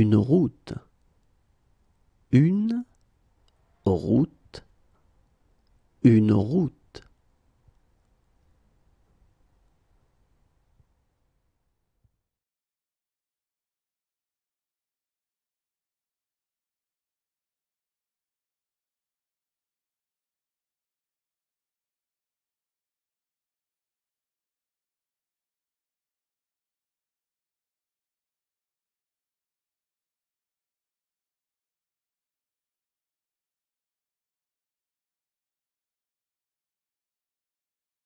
une route. Une route. Une route.